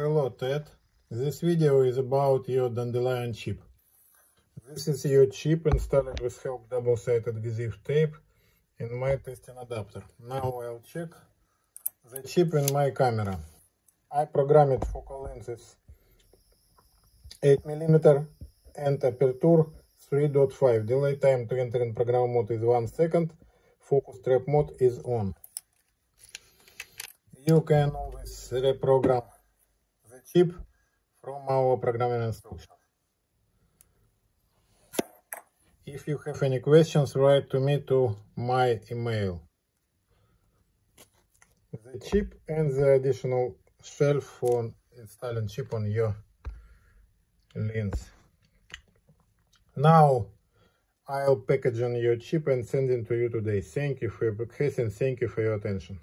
Hello Ted. This video is about your Dandelion chip. This is your chip installed with help double-sided adhesive tape in my testing adapter. Now I'll check the chip in my camera. I programmed focal lenses 8mm and aperture 3.5. Delay time to enter in program mode is 1 second. Focus trap mode is on. You can always reprogram chip from our programming instructions. If you have any questions, write to me to my email. The chip and the additional shelf for installing chip on your lens. Now I'll package on your chip and send it to you today. Thank you for your purchase and thank you for your attention.